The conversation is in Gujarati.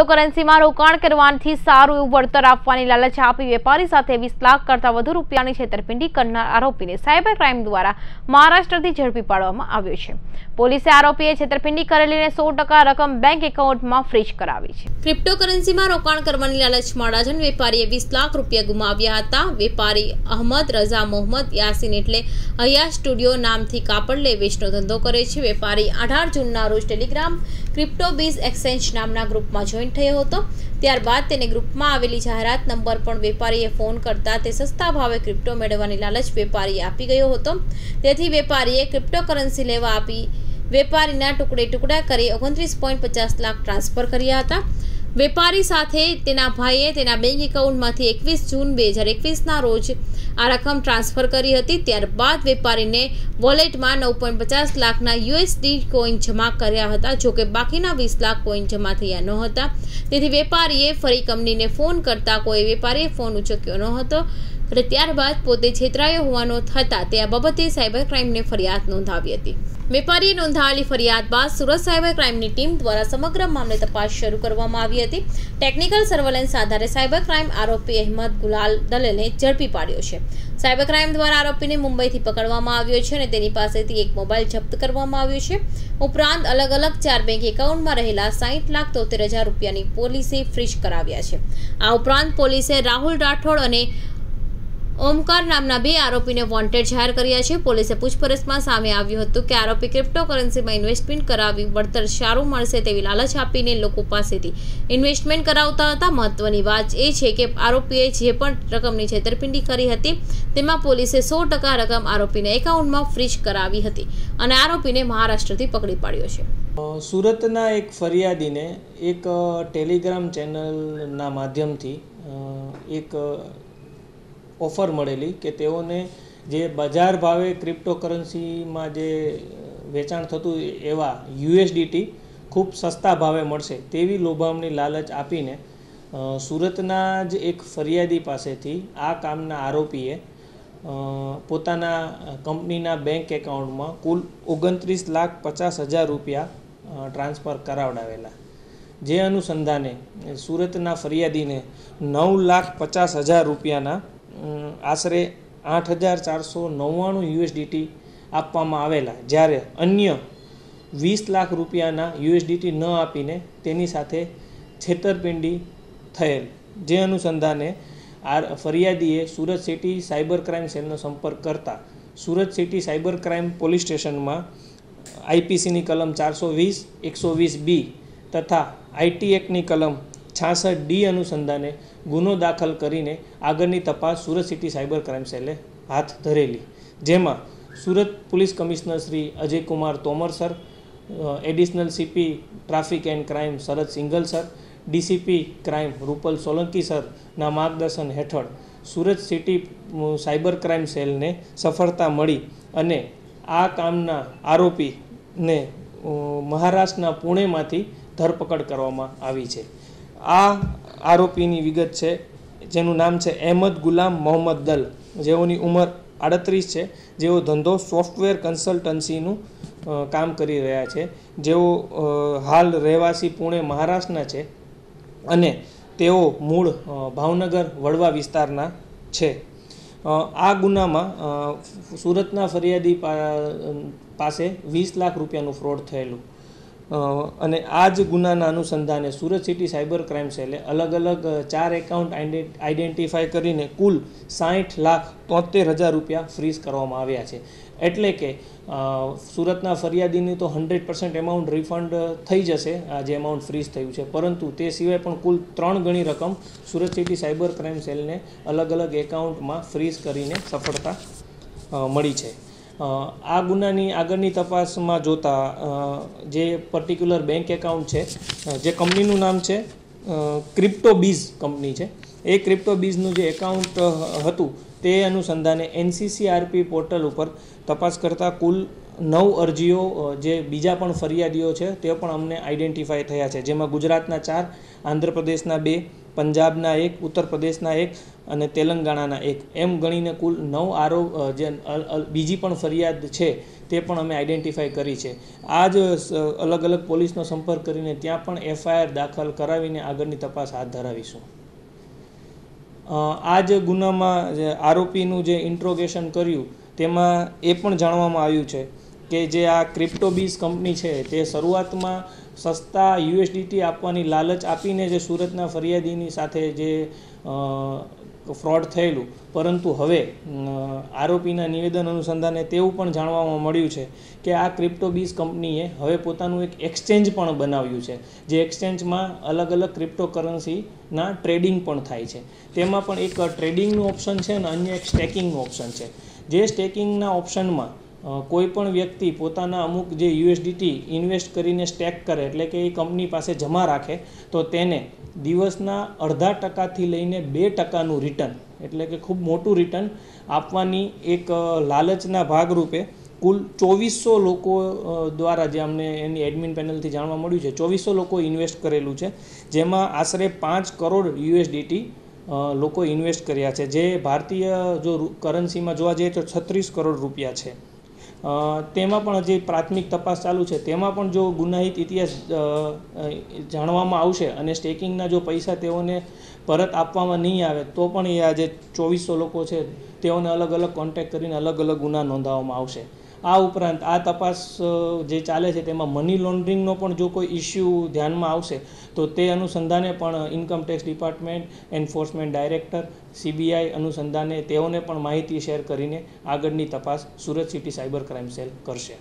ક્રિપ્ટોકરન્સીમાં રોકાણ કરવાથી સારું એવું વળતર આપવાની લાલચ આપી વેપારી સાથે વીસ લાખ કરતાં વધુ રૂપિયાની છેતરપિંડી કરનાર આરોપીને સાયબર ક્રાઇમ દ્વારા મહારાષ્ટ્રથી ઝડપી પાડવામાં આવ્યો છે. પોલીસે આરોપીએ છેતરપિંડી કરેલીને સો ટકા રકમ બેંક એકાઉન્ટમાં ફ્રીજ કરાવી છે. ક્રિપ્ટોકરન્સીમાં રોકાણ કરવાની લાલચમાં અડાજણ વેપારીએ વીસ લાખ રૂપિયા ગુમાવ્યા હતા. વેપારી અહમદ રઝા મોહમ્મદ યાસીન એટલે હયા સ્ટુડિયો નામથી કાપડ લે વેચનો ધંધો કરે છે. વેપારી અઢાર જૂનના રોજ ટેલિગ્રામ ક્રિપ્ટો બીઝ એક્સચેન્જ નામના ગ્રુપમાં જોઈન થયો હતો. ત્યારબાદ તેને ગ્રુપમાં આવેલી જાહેરાત નંબર પણ વેપારીએ ફોન કરતા તે સસ્તા ભાવે ક્રિપ્ટો મેળવવાની લાલચ વેપારીએ આપી ગયો હતો. તેથી વેપારીએ ક્રિપ્ટોકરન્સી લેવા આપી વેપારીના ટુકડે ટુકડા કરી ઓગણત્રીસ પોઈન્ટ પચાસ લાખ ટ્રાન્સફર કર્યા હતા. વેપારી સાથે તેના ભાઈએ તેના બેંક એકાઉન્ટમાંથી એકવીસ જૂન બે હજાર એકવીસના રોજ આ રકમ ટ્રાન્સફર કરી હતી. ત્યારબાદ વેપારીને વોલેટમાં નવ પોઈન્ટ પચાસ લાખના યુએસડી કોઈન જમા કર્યા હતા જોકે બાકીના વીસ લાખ કોઈન જમા થયા ન હતા તેથી વેપારીએ ફરી કંપનીને ફોન કરતા કોઈ વેપારીએ ફોન ઉચક્યો ન હતો અને ત્યારબાદ પોતે છેતરાયો હોવાનો થતાં તે આ બાબતે સાયબર ક્રાઇમને ફરિયાદ નોંધાવી હતી. વેપારીએ નોંધાવેલી ફરિયાદ બાદ સુરત સાયબર ક્રાઇમની ટીમ દ્વારા સમગ્ર મામલે તપાસ શરૂ કરવામાં આવી હતી. ટેકનિકલ સર્વેલન્સ આધારે સાયબર ક્રાઇમ આરોપી અહેમદ ગુલાલ દલેને ઝડપી પાડ્યો છે. સાયબર ક્રાઇમ દ્વારા આરોપીને મુંબઈથી પકડવામાં આવ્યો છે અને તેની પાસેથી એક મોબાઈલ જપ્ત કરવામાં આવ્યો છે. ઉપરાંત અલગ અલગ ચાર બેંક એકાઉન્ટમાં રહેલા સાહીઠ લાખ તોતેર હજાર રૂપિયાની પોલીસે ફ્રીઝ કરાવ્યા છે. આ ઉપરાંત પોલીસે રાહુલ રાઠોડ અને ઓમકાર નામના બે આરોપીને વોન્ટેડ જાહેર કર્યા છે. પોલીસે પૂછપરછમાં સામે આવ્યું હતું કે આરોપી ક્રિપ્ટોકરન્સીમાં ઇન્વેસ્ટમેન્ટ કરાવી વળતર સારું મળશે તેવી લાલચ આપીને લોકો પાસેથી ઇન્વેસ્ટમેન્ટ કરાવતા હતા. મહત્વની વાત એ છે કે આરોપીએ જે પણ રકમની છેતરપિંડી કરી હતી, તેમાં પોલીસે સો ટકા રકમ આરોપીને એકાઉન્ટમાં ફ્રીજ કરાવી હતી અને આરોપીને મહારાષ્ટ્રથી પકડી પાડ્યો છે. સુરતના એક ફરિયાદીને એક ટેલિગ્રામ ચેનલના માધ્યમથી એક ઓફર મળેલી કે તેઓને જે બજાર ભાવે ક્રિપ્ટોકરન્સીમાં જે વેચાણ થતું એવા યુએસડીટી ખૂબ સસ્તા ભાવે મળશે તેવી લોભામણી લાલચ આપીને સુરતના જ એક ફરિયાદી પાસેથી આ કામના આરોપીએ પોતાના કંપનીના બેંક એકાઉન્ટમાં કુલ ઓગણત્રીસ લાખ પચાસ હજાર રૂપિયા ટ્રાન્સફર કરાવડાવેલા. જે અનુસંધાને સુરતના ફરિયાદીને નવ લાખ પચાસ હજાર રૂપિયાના આશરે આઠ હજાર ચારસો નવ્વાણું યુએસડીટી આપવામાં આવેલા. જ્યારે અન્ય વીસ લાખ રૂપિયાના યુએસડીટી ન આપીને તેની સાથે છેતરપિંડી થયેલ. જે અનુસંધાને આ ફરિયાદીએ સુરત સિટી સાયબર ક્રાઇમ સેલનો સંપર્ક કરતા Surat city cyber crime police સ્ટેશનમાં આઈપીસીની કલમ ચારસો વીસ, એકસો વીસ બી તથા આઈટી એક્ટની કલમ છાસઠ ડી અનુસંધાને ગુનો દાખલ કરીને આગળની તપાસ સુરત સિટી સાયબર ક્રાઇમ સેલે હાથ ધરેલી. જેમાં Surat police commissioner Shri Ajaykumar Tomar sir additional CP traffic and crime Sharad Singhal sir, DCP crime Rupal Solanki સરના માર્ગદર્શન હેઠળ સુરત સિટી સાયબર ક્રાઇમ સેલને સફળતા મળી અને આ કામના આરોપીને મહારાષ્ટ્રના પુણેમાંથી ધરપકડ કરવામાં આવી છે. આ આરોપીની વિગત છે, જેનું નામ છે અહેમદ ગુલામ મોહમ્મદ દલ. જેઓની ઉંમર આડત્રીસ છે, જેઓ ધંધો સોફ્ટવેર કન્સલ્ટન્સીનું કામ કરી રહ્યા છે. જેઓ હાલ રહેવાસી પુણે, મહારાષ્ટ્રના છે અને તેઓ મૂળ ભાવનગર, વડવા વિસ્તારના છે. આ ગુનામાં સુરતના ફરિયાદી પાસે વીસ લાખ રૂપિયાનું ફ્રોડ થયેલું. અને આ જ ગુનાના અનુસંધાને સુરત સિટી સાયબર ક્રાઇમ સેલે અલગ અલગ ચાર એકાઉન્ટ આઈડેન્ટિફાય કરીને કુલ સાઠ લાખ તોતેર હજાર રૂપિયા ફ્રીઝ કરવામાં આવ્યા છે. એટલે કે સુરતના ફરિયાદીની તો હંડ્રેડ પર્સન્ટ એમાઉન્ટ રિફંડ થઈ જશે, આ જે એમાઉન્ટ ફ્રીઝ થયું છે. પરંતુ તે સિવાય પણ કુલ ત્રણ ગણી રકમ સુરત સિટી સાયબર ક્રાઇમ સેલને અલગ અલગ એકાઉન્ટમાં ફ્રીઝ કરીને સફળતા મળી છે. આ ગુનાની આગળની તપાસમાં જોતા જે પર્ટિક્યુલર બેંક એકાઉન્ટ છે જે કંપનીનું નામ છે ક્રિપ્ટો બીઝ કંપની છે, એ ક્રિપ્ટો બીઝનું જે એકાઉન્ટ હતું, તે અનુસંધાને એનસીસીઆરપી પોર્ટલ ઉપર તપાસ કરતાં કુલ નવ અરજીઓ જે બીજા પણ ફરિયાદીઓ છે, તે પણ અમને આઈડેન્ટિફાય થયા છે, જેમાં ગુજરાતના ચાર, આંધ્રપ્રદેશના બે પંજાબના એક, ઉત્તર પ્રદેશના એક અને તેલંગાણાના એક. એમ ગણીને કુલ નવ આરોપ જે બીજી પણ ફરિયાદ છે તે પણ અમે આઈડેન્ટિફાઈ કરી છે. આ જ અલગ અલગ પોલીસનો સંપર્ક કરીને ત્યાં પણ એફઆઈઆર દાખલ કરાવીને આગળની તપાસ હાથ ધરાવીશું. આ જ ગુનામાં આરોપીનું જે ઇન્ટ્રોગેશન કર્યું, તેમાં એ પણ જાણવામાં આવ્યું છે કે જે આ ક્રિપ્ટોબીઝ કંપની છે, તે શરૂઆતમાં સસ્તા યુએસડીટી આપવાની લાલચ આપીને જે સુરતના ફરિયાદીની સાથે જે ફ્રોડ થયેલું. પરંતુ હવે આરોપીના નિવેદન અનુસંધાને તેવું પણ જાણવામાં મળ્યું છે કે આ ક્રિપ્ટોબીઝ કંપનીએ હવે પોતાનું એક એક્સચેન્જ પણ બનાવ્યું છે, જે એક્સચેન્જમાં અલગ અલગ ક્રિપ્ટોકરન્સીના ટ્રેડિંગ પણ થાય છે. તેમાં પણ એક ટ્રેડિંગનું ઓપ્શન છે અને અન્ય એક સ્ટેકિંગનું ઓપ્શન છે. જે સ્ટેકિંગના ઓપ્શનમાં કોઈ પણ વ્યક્તિ પોતાના અમુક જે યુએસડીટી ઇન્વેસ્ટ કરીને સ્ટેક કરે, એટલે કે એ કંપની પાસે જમા રાખે, તો તેને દિવસના અડધા ટકાથી લઈને બે ટકાનું રિટર્ન એટલે કે ખૂબ મોટું રિટર્ન આપવાની એક લાલચના ભાગરૂપે કુલ ચોવીસો લોકો દ્વારા જે અમને એની એડમિન પેનલથી જાણવા મળ્યું છે, ચોવીસો લોકો ઇન્વેસ્ટ કરેલું છે, જેમાં આશરે પાંચ કરોડ યુએસડીટી લોકો ઇન્વેસ્ટ કર્યા છે, જે ભારતીય જો કરન્સીમાં જોવા જઈએ તો છત્રીસ કરોડ રૂપિયા છે. તેમાં પણ હજી પ્રાથમિક તપાસ ચાલુ છે, તેમાં પણ જો ગુનાહિત ઇતિહાસ જાણવામાં આવશે અને સ્ટેકિંગના જો પૈસા તેઓને પરત આપવામાં નહીં આવે, તો પણ એ આ જે ચોવીસો લોકો છે, તેઓને અલગ અલગ કોન્ટેક્ટ કરીને અલગ અલગ ગુના નોંધાવવામાં આવશે. આ ઉપરાંત આ તપાસ જે ચાલે છે તેમાં મની લોન્ડરિંગનો પણ જો કોઈ ઇસ્યુ ધ્યાનમાં આવશે, તો તે અનુસંધાને પણ income tax department enforcement director CBI અનુસંધાને તેઓને પણ માહિતી શેર કરીને આગળની તપાસ Surat city cyber crime cell કરશે.